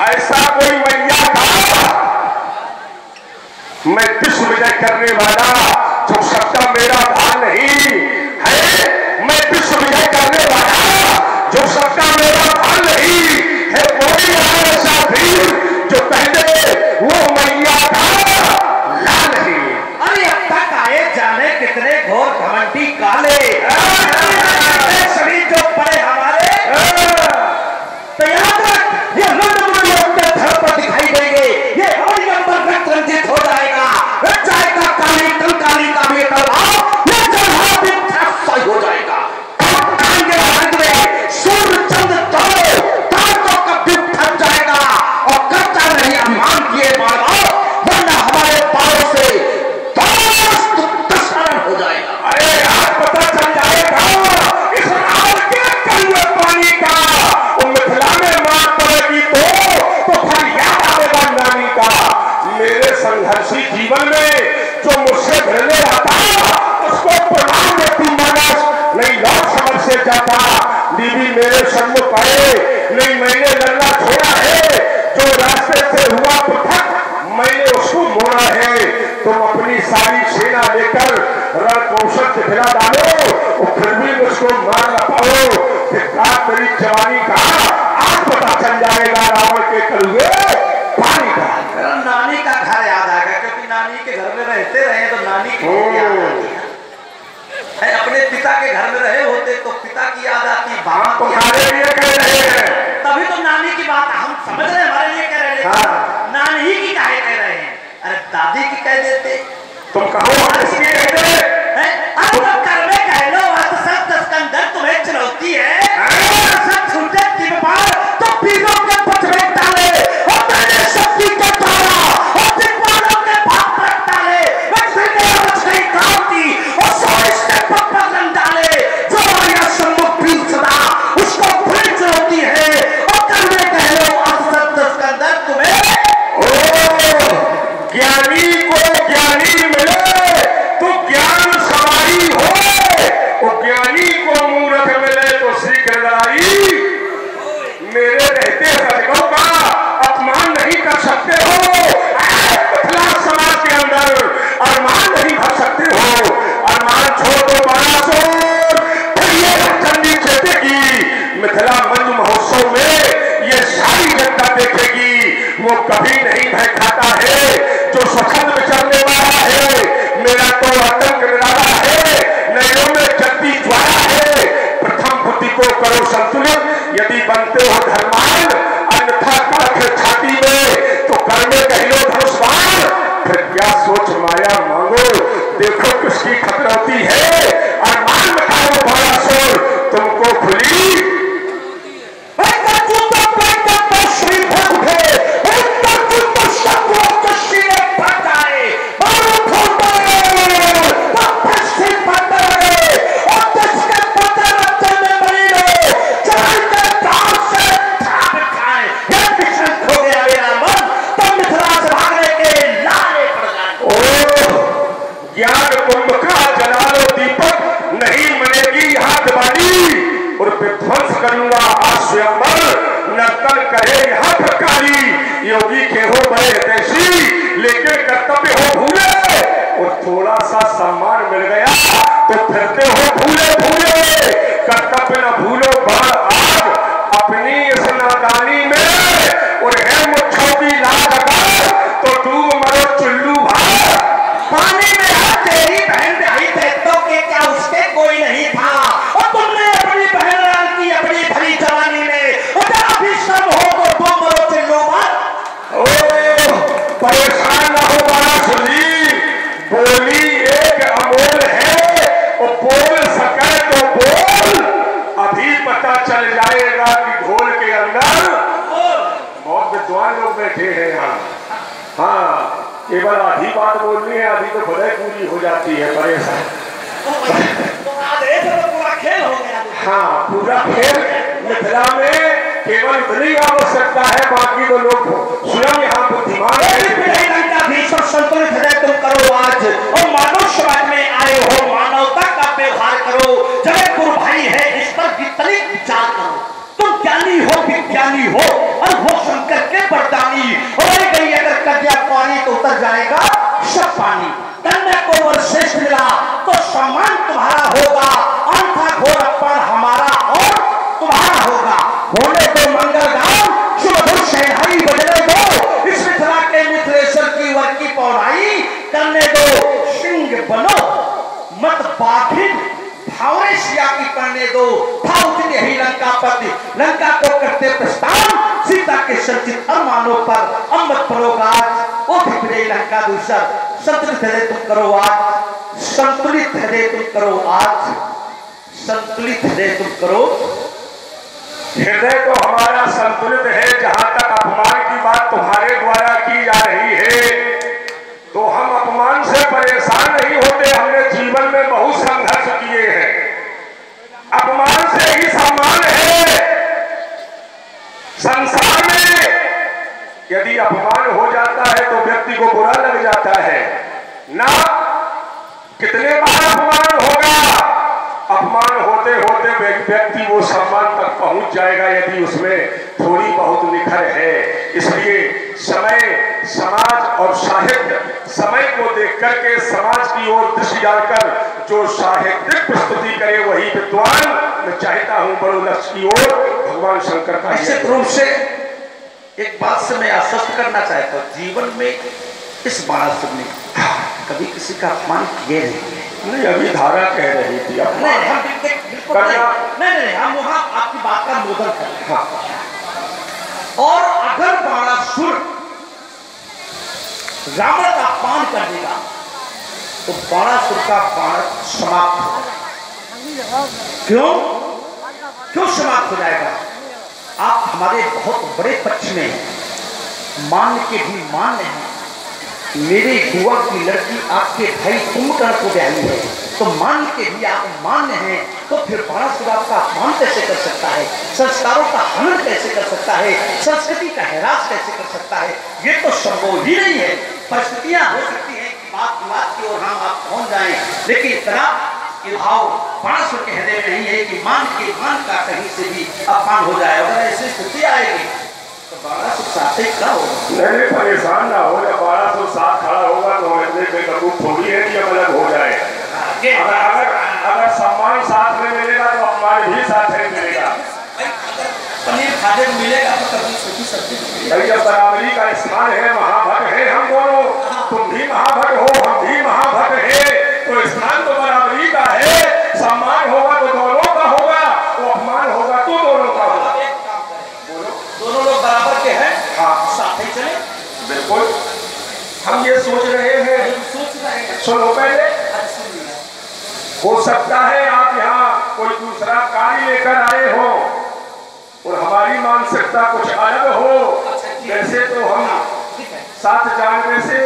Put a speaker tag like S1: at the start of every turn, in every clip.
S1: ऐसा कोई मैया था? मैं विश्व विजय करने वाला जो सबका मेरा भान नहीं है मैं विश्व विजय करने वाला जो सबका मेरा भान नहीं है कोई ऐसा वीर जो पहले वो मैया था लाल ही।
S2: अरे अब तक आए जाने कितने घोर घमंडी काले। सभी जो पड़े
S1: बीबी मेरे सन्मुख आए नहीं, मैंने लल्ला छोड़ा है। जो रास्ते से हुआ पृथक, मैंने उसको मोड़ा है। तुम अपनी सारी सेना लेकर रण कौशल से फिरा डालो और फिर भी मुझको मार न पाओ। मेरी जवानी का आज पता चल जाएगा रावण के कलुए पानी का।
S2: नानी का घर याद आ गया, क्योंकि नानी के घर में रहते रहे तो नानी की है अपने पिता के घर में रहे होते तो पिता की याद आती बाबा
S1: तो लिए कह रहे हैं।
S2: तभी तो नानी की बात हम समझ रहे हमारे लिए कह रहे हैं।
S1: हाँ।
S2: नानी की काहे कह रहे हैं। अरे दादी की कह देते।
S1: तो कहो इसलिए कहते हैं?
S2: हैं? अब तो कर्मे कह लो तो सब स्कंदर तुम्हें चुनौती है।
S1: मेरे रहते का अपमान नहीं कर सकते हो। समाज के अंदर अरमान नहीं भर सकते हो। अरमान छोड़ दो बड़ा शोर। मिथिला महोत्सव में ये सारी जनता देखेगी। वो कभी नहीं भय खाता है। जो स्वच्छंद कुंभ जला दीपक, नहीं मनेगी यहाँ दिवाली और विध्वंस करूँगा आज स्वयंवर नर्तन करे यहाँ प्रकारी योगी के हो बड़े हितैषी लेकिन कर्तव्य हो भूले। और थोड़ा सा सम्मान मिल गया तो फिरते हो भूले भूले। कर्तव्य न भूलो बाण आज अपनी इस नादानी चल जाएगा कि घोल के अंदर? बहुत विद्वान लोग बैठे हैं यहाँ। हाँ केवल आधी बात बोलनी है आधी तो खुद पूरी हो जाती है परेशान
S2: हो,
S1: पूरा खेल मिथिला में केवल इतनी आवश्यकता है, बाकी तो लोग स्वयं यहाँ बुद्धिमान हैं।
S2: की हो और वो शंकर के बरदानी। और कहीं अगर कद्या पानी तो उतर जाएगा सब पानी। कन्या को और शेष मिला तो सम्मान तुम्हारा होगा अंधा घोरपण हमारा और तुम्हारा होगा। होने दो मंगल गाँव सुमधुर शहरी बजने दो। इस मिथिला के मिथिलेश्वर की वर की पौराई करने दो। सिंह बनो, मत बाधित भावरे सिया की करने दो था उतनी ही लंका पति लंका को करते प्रस्थान सीता के संचित अरमानों पर अमृत परोगाज ओ भिपरे लंका दूसर संतुलित हृदय तुम करो आज संतुलित हृदय तुम करो आज संतुलित हृदय तुम करो
S1: हृदय तो हमारा संतुलित है जहाँ तक अपमान की बात तुम्हारे द्वारा की जा रही है। तो हम अपमान से परेशान नहीं होते, हमने जीवन में बहुत संघर्ष किए हैं। अपमान से ही सम्मान है। संसार में यदि अपमान हो जाता है तो व्यक्ति को बुरा लग जाता है। ना, कितने बार अपमान होगा? अपमान होते होते व्यक्ति वो सम्मान तक पहुँच जाएगा यदि उसमें थोड़ी बहुत निखर है। इसलिए समय समाज और साहित्य समय को देख करके समाज की ओर दृष्टि डालकर जो साहित्यिक प्रस्तुति करे वही विद्वान मैं चाहता हूँ बड़ो लक्ष्य की ओर भगवान शंकर का
S2: निश्चित रूप से एक बात से मैं आश्वस्त करना चाहता हूँ जीवन में इस बाणासुर ने कभी किसी का अपमान किए नहीं।
S1: नहीं अभी धारा कह रही थी अब
S2: नहीं हम बिल्कुल नहीं। नहीं नहीं हम वहाँ आपकी बात का अनुमोदन कर रहे
S1: हाँ।
S2: और अगर बाणासुर रावण का पान कर देगा तो बाणासुर का बाण समाप्त हो जाएगा। क्यों? क्यों समाप्त हो जाएगा? आप हमारे बहुत बड़े पक्ष में हैं मान के भी मान्य हैं मेरे युवा की लड़की आपके भाई कुंभकर्ण को ब्याही है। तो मान के भी आप मान्य हैं तो फिर बाणासुर आपका अपमान कैसे कर सकता है? संस्कारों का हनन कैसे कर सकता है? संस्कृति का हैरास कैसे कर सकता है? ये तो संभव ही नहीं है। परिस्थितियाँ हो सकती है कि बात विवाद की ओर हम आप पहुँच जाए, लेकिन इतना भाव बाणासुर के हृदय में नहीं है कि मान के मान का कहीं से भी अपमान हो जाए। अगर ऐसी स्थिति आएगी तो
S1: परेशान ना हो। जब बारह सौ सात खड़ा होगा तो हमें बेकबूत थोड़ी है कि अब अलग हो जाए।
S2: आगे।
S1: अगर अगर अगर सम्मान साथ में मिलेगा तो अपमान भी साथ में मिलेगा।
S2: पनीर खाने को मिलेगा तो कभी छोटी सब्ज़ी मिलेगी
S1: बराबरी का स्थान है महाभट है हम दोनों। तुम भी महाभट हो हम भी महाभट है। तो स्थान तो बराबरी का है। सम्मान होगा तो दोनों का होगा वो अपमान होगा तो दोनों का होगा।
S2: दोनों लोग बराबर के हैं
S1: हाँ।
S2: साथ ही चले।
S1: बिल्कुल। हम ये सोच रहे हैं।
S2: सोच रहे हैं।
S1: सुनो पहले। हो सकता है आप यहाँ कोई दूसरा कार्य लेकर आए हो और हमारी मानसिकता कुछ अलग हो। वैसे तो हम साथ जानने से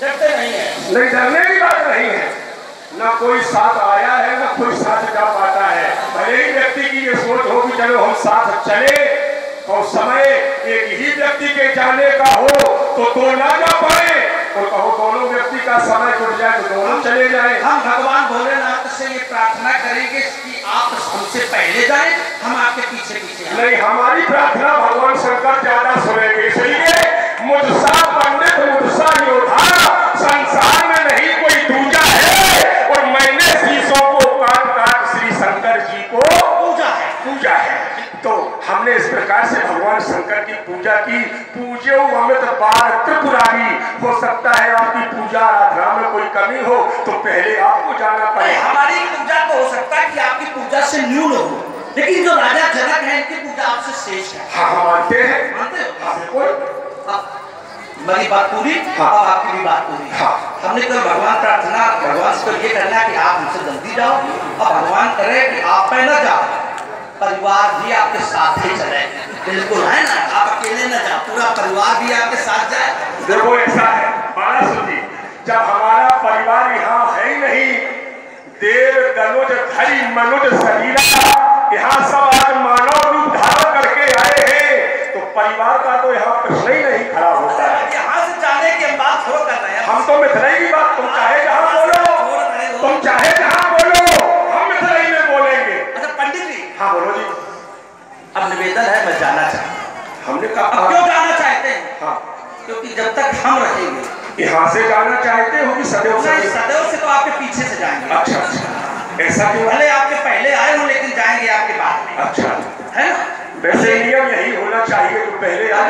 S2: डरते नहीं है।
S1: नहीं डरने की बात नहीं है। ना कोई साथ आया है ना कोई साथ जा पाता है। भले ही व्यक्ति की ये सोच हो कि चलो हम साथ चले और समय एक ही व्यक्ति के जाने का हो तो दो ना जा पाए। और कहो दोनों व्यक्ति का समय जुट जाए तो दोनों चले जाए
S2: हम भगवान भोलेनाथ से ये प्रार्थना करेंगे कि आप हमसे पहले जाए हम आपके पीछे पीछे।
S1: नहीं हमारी प्रार्थना भगवान शंकर ज़्यादा सुनेंगे इसलिए मुझसा पंडित मुझसा योद्धा संसार में नहीं कोई दूजा है और मैंने शीशों को काट काट श्री शंकर जी को
S2: पूजा है
S1: पूजा है तो हमने इस प्रकार से भगवान शंकर की पूजा की पूजे अमित बार त्रिपुरारी हो सकता है आपकी पूजा आराधना में कोई कमी हो तो पहले आपको जाना पड़ेगा
S2: हमारी पूजा तो हो सकता है कि आपकी पूजा से न्यून हो लेकिन जो राजा जनक है इनकी पूजा आपसे शेष है।
S1: हाँ हम मानते हैं।
S2: मानते हो?
S1: हाँ,
S2: अब मेरी बात पूरी?
S1: हाँ।
S2: और आपकी भी बात पूरी।
S1: हाँ।
S2: हमने तो भगवान प्रार्थना भगवान से तो ये करना है कि आप हमसे जल्दी जाओ। और भगवान करे कि आप में न जाओ। परिवार भी आपके साथ ही चले। बिल्कुल है ना? आप अकेले न जाए पूरा परिवार भी आपके साथ जाए।
S1: देखो, ऐसा है। मानस जी, जब हमारा परिवार यहाँ है ही नहीं देव दनुज धरी मनुज शरीरा यहाँ सब आज मानव रूप धारण करके आए हैं तो परिवार का तो यहाँ प्रश्न ही नहीं खड़ा होता है
S2: यहाँ से जाने की हम बात थोड़ा कर रहे हैं
S1: हम तो मिथिलाई की बात तुम चाहे जहाँ बोलो
S2: छोड़ रहे हो।
S1: तुम चाहे जहाँ बोलो हम मिथिलाई में बोलेंगे
S2: अच्छा पंडित जी
S1: हाँ बोलो जी
S2: अब निवेदन है मैं जाना चाहता हूँ।
S1: हमने
S2: अब
S1: कहा
S2: क्यों जाना चाहते हैं?
S1: हाँ।
S2: क्योंकि जब तक हम रहेंगे।
S1: यहाँ से जाना चाहते हो कि सदैव
S2: से?
S1: सदैव
S2: सदैव से तो आपके पीछे से जाएँगे।
S1: अच्छा अच्छा। ऐसा क्यों?
S2: भले आपके पहले आए हो लेकिन जाएँगे आपके बाद।
S1: अच्छा।
S2: है ना?
S1: वैसे नियम यही होना चाहिए तो पहले आ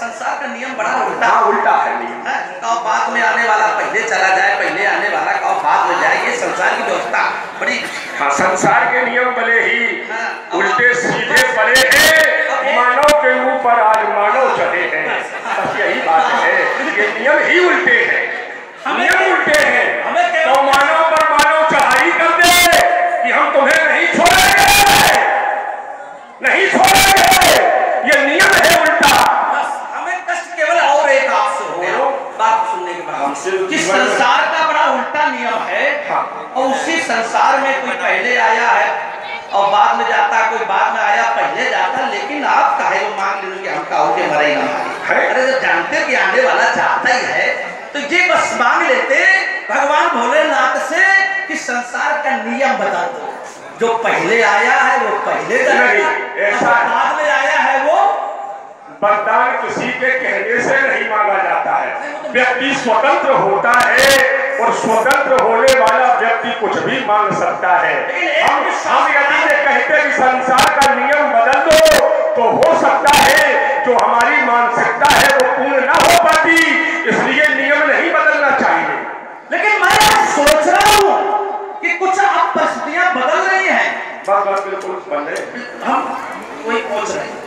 S2: संसार का नियम बड़ा उल्टा।
S1: हाँ उल्टा है नियम।
S2: कौ कहो बाद में आने वाला पहले चला जाए पहले आने वाला कौ बाद में जाए ये संसार की व्यवस्था बड़ी
S1: हाँ संसार के नियम भले ही
S2: हाँ,
S1: उल्टे सीधे पड़े हैं मानव के ऊपर आज मानव चढ़े हैं बस यही बात है ये नियम ही उल्टे हैं
S2: हमें
S1: नियम
S2: क्या-
S1: उल्टे हैं
S2: हमें क्या-
S1: तो मानव पर मानव चढ़ाई कर दे कि हम तुम्हें नहीं छोड़ेंगे नहीं छोड़ेंगे ये नियम है उल्टा
S2: बस हमें कष्ट केवल और एक आपसे हो गया
S1: बोलो।
S2: बात सुनने के बाद
S1: हमसे
S2: कि
S1: जीवन में-
S2: संसार का बड़ा उल्टा नियम है
S1: हाँ।
S2: और उसी में कोई पहले आया है और बाद में जाता कोई बाद में आया पहले जाता लेकिन आप काहे को मांग ले कि हम कहो के मरे ना
S1: है।
S2: अरे जब जानते कि आने वाला जाता ही है तो ये बस मांग लेते भगवान भोलेनाथ से कि संसार का नियम बता दो। जो पहले आया है वो पहले जाएगा
S1: ऐसा
S2: बाद में आया है वो
S1: वरदान किसी के कहने से नहीं मांगा जाता है। व्यक्ति स्वतंत्र होता है। और स्वतंत्र होने वाला व्यक्ति कुछ भी मांग सकता है। हम हम यदि ये कहते कि संसार का नियम बदल दो तो हो सकता है जो हमारी मानसिकता है वो पूर्ण ना हो पाती। इसलिए नियम नहीं बदलना चाहिए।
S2: लेकिन मैं सोच रहा हूँ कि कुछ अब परिस्थितियाँ बदल रही हैं।
S1: बस बस बिल्कुल बंद है।
S2: हम वही पहुँच रहे हैं।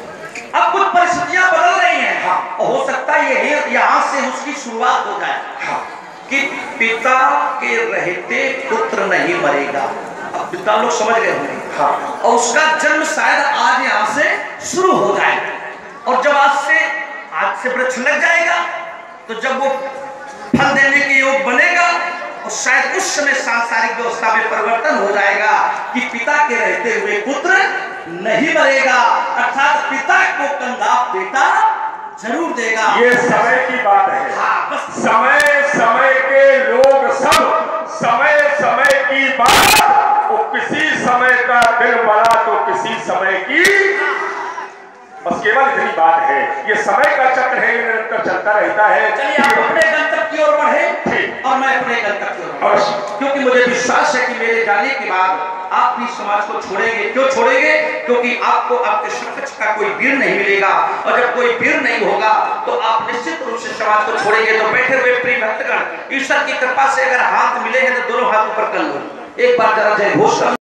S2: अब कुछ परिस्थितियाँ बदल रही हैं।
S1: हाँ।
S2: हो सकता है यही यहाँ से उसकी शुरुआत हो जाए।
S1: हाँ।
S2: कि पिता के रहते पुत्र नहीं मरेगा। अब पिता लोग समझ गए होंगे।
S1: हाँ।
S2: और उसका जन्म शायद आज यहाँ से शुरू हो जाएगा। और जब आज से आज से वृक्ष लग जाएगा तो जब वो फल देने के योग बनेगा और शायद उस समय सांसारिक व्यवस्था में परिवर्तन हो जाएगा कि पिता के रहते हुए पुत्र नहीं मरेगा। अर्थात पिता को कंधा बेटा ज़रूर देगा।
S1: ये समय की बात है।
S2: हाँ बस।
S1: समय समय के लोग सब समय समय की बात वो किसी समय का दिल बना तो किसी समय की बस केवल इतनी बात है। ये समय का चक्र है ये निरंतर चलता रहता है।
S2: चलिए आप अपने गंतव्य की ओर बढ़े। और मैं अपने गंतव्य की ओर
S1: अवश्य।
S2: क्योंकि मुझे विश्वास है कि मेरे जाने के बाद आप भी समाज को छोड़ेंगे। क्यों छोड़ेंगे? क्योंकि आपको आपके समकक्ष का कोई वीर नहीं मिलेगा। और जब कोई वीर नहीं होगा तो आप निश्चित रूप से समाज को छोड़ेंगे। तो बैठे हुए प्रिय भक्तगण ईश्वर की कृपा से अगर हाथ मिले हैं तो दोनों हाथ ऊपर कर लो। एक बार जरा जय घोष